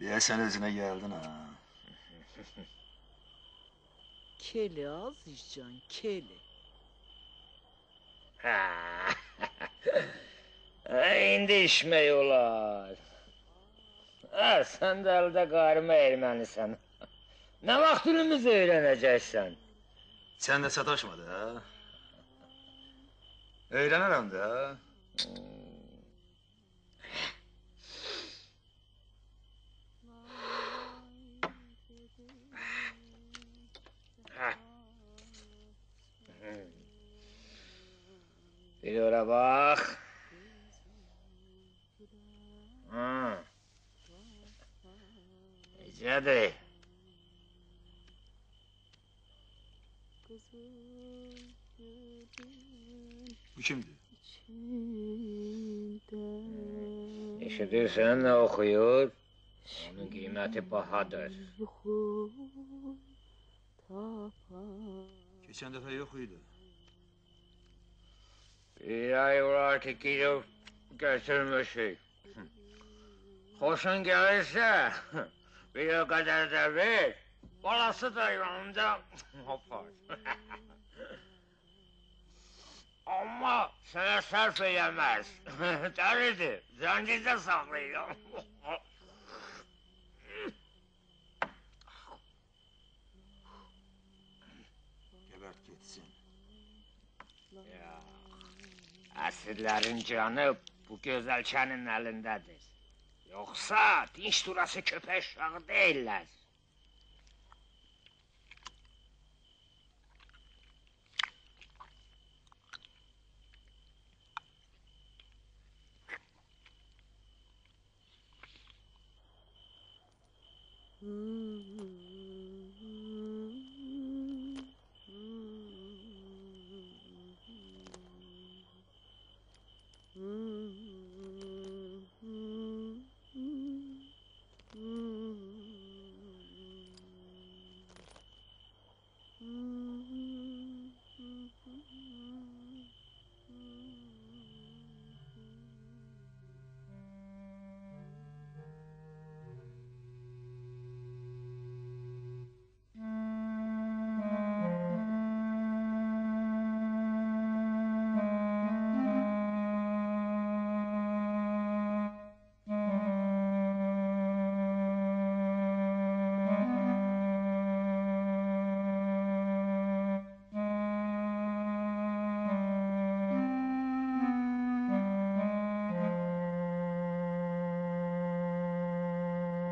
Deyəsən özünə gəldin ha. keli Azizcan, keli. İndi içmək olar. Ə, sən də əldə qarımə ermənisən. Nə vaxt dilimizi öyrənəcəksən? Sən də sataşmadı, hə? Öyrənərəm də, hə? Bir ora bak. Ha. Necədir? Bu kimdi? Eşidirsən ne oxuyur? Onun qiyməti bahadır. Geçen defa yok uydu. Ay olar ki gidip götürmüşük. Hoşun gelirse bir o kadar da ver. Balası da yanında hopar. Ama sana sarf edemez. Deridir. Zencide saklıyor. Gebert gitsin. Ya, Əsirlərin canı bu gözəlçənin əlindədir. Yoxsa dinç durası köpək uşağı deyirlər.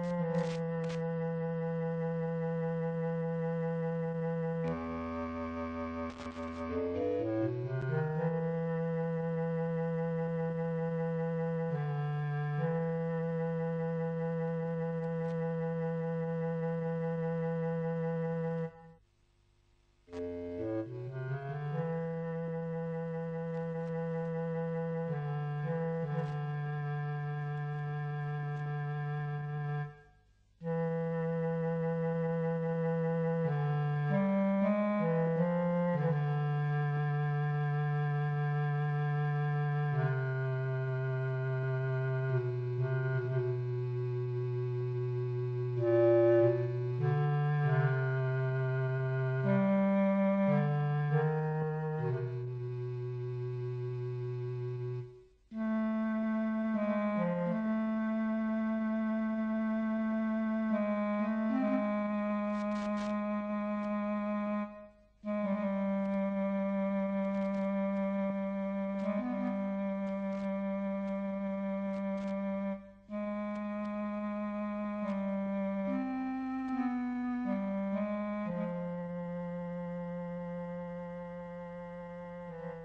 フッ。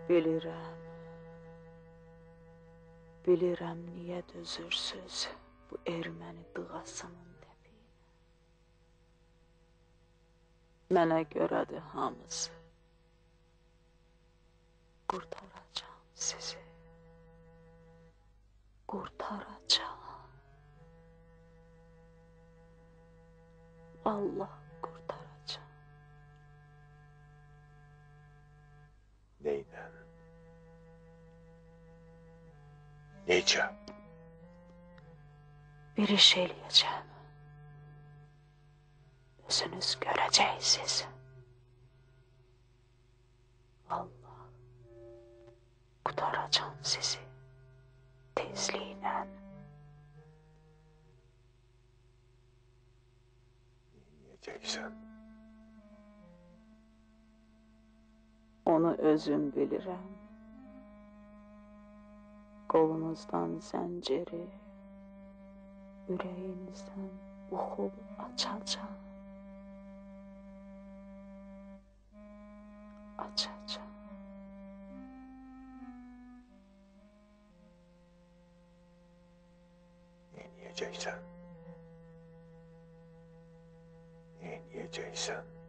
Bilirəm. Bilirəm niyə dözürsüz bu erməni dığasının təpiyinə. Mənə görədir hamısı. Qurtaracağam sizi. Qurtaracağam. Allah Neyce? Bir iş eləyəcəm. Özünüz göreceksiniz. Allah kurtaracağım sizi. Tezliğine. Yiyeceksen Onu özüm bilirəm. Qolunuzdan zənciri, ürəyinizdən buxul açacağam. Açacağam. ne yiyeceksen. Ne yiyeceksen.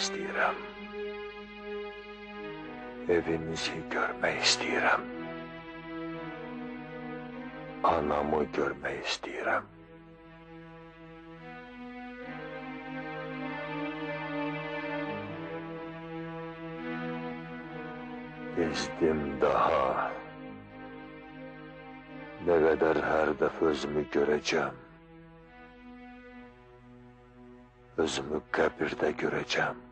Görmek istiyorum. Evimizi görmek istiyorum. Anamı görmek istiyorum. Gezdim daha. Ne kadar her defa özümü göreceğim. Özümü kabirde göreceğim.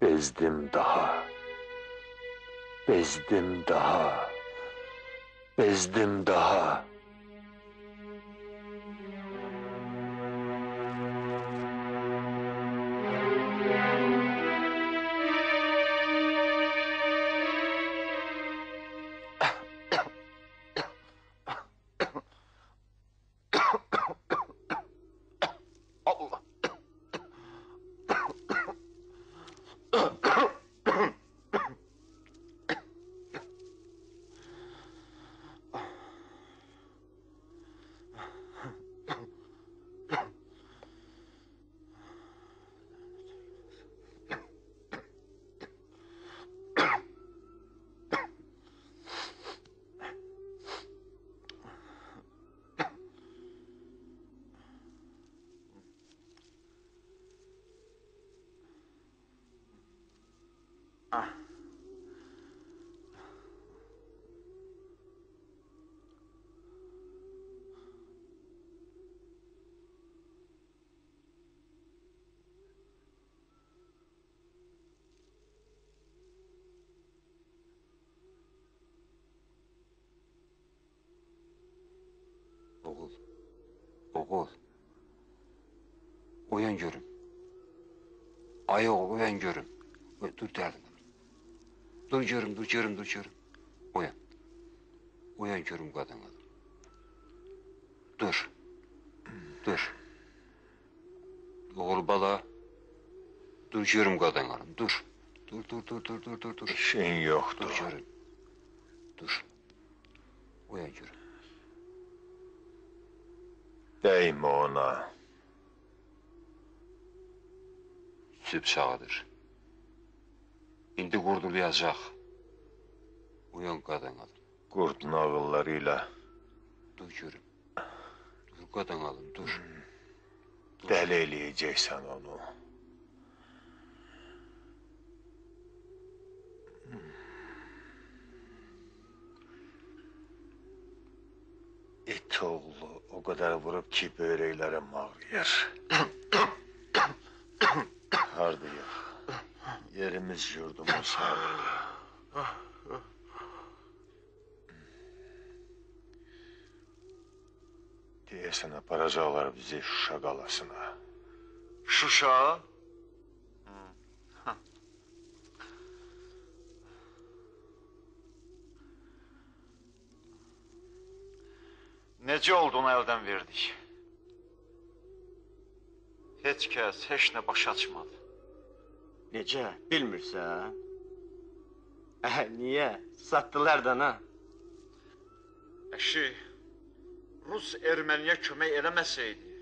Bezdim daha. Bezdim daha. Bezdim daha. Allah. Oğul. Oğul. Görüm. Ay oğul uyan görüm. Dur derdim. Dur görüm, dur görüm, dur görüm. Uyan. Uyan görüm kadın adam. Dur. Dur. Oğul bala. Dur görüm kadın adam. Dur. Dur, dur, dur, dur, dur, dur, dur. İşin yoktu. Dur görüm. Dur. Uyan görüm. Değme ona. Süp sağıdır. İndi kurdulayacak. Uyan kadın alın. Kurtun ağıllarıyla. Dur yürüm. Dur kadın alın dur. dur. Deli eleyeceksen onu. Hmm. İt oğlu o kadar vurup ki böreklerim ağrıyor. Hardı ya. Yerimiz yurdumuz hardır. Deyəsən aparacaqlar bizi Şuşa qalasına. Şuşa. Necə olduğunu əldən verdik. Heç kəs heç nə başa açmadı. Necə? Bilmirsən? Ə, niyə? Satdılar da nə? Əşi, Rus erməniyə kömək eləməsəydi,